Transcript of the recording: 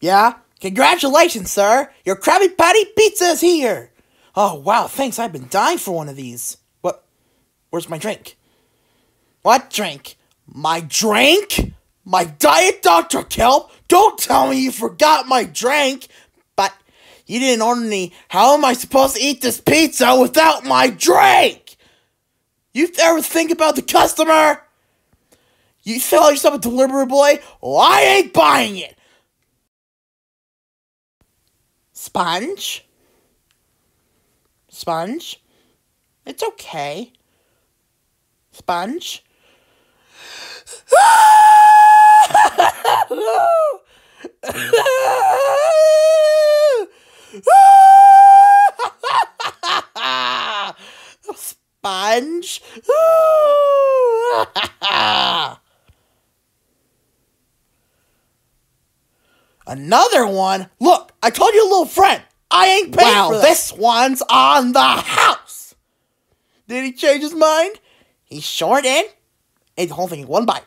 Yeah? Congratulations, sir! Your Krabby Patty pizza is here! Oh, wow, thanks. I've been dying for one of these. What? Where's my drink? What drink? My drink? My Diet Dr. Kelp? Don't tell me you forgot my drink! But you didn't order any. How am I supposed to eat this pizza without my drink? You ever think about the customer? You sell yourself a delivery boy? Well, I ain't buying it! Sponge? Sponge? It's okay. Sponge? Sponge? Another one? Look, I told you a little friend. I ain't paying Well, for this one's on the house. Did he change his mind? He sure did. Ate the whole thing in one bite.